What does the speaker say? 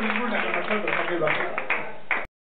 ninguna con nosotros, aquí lo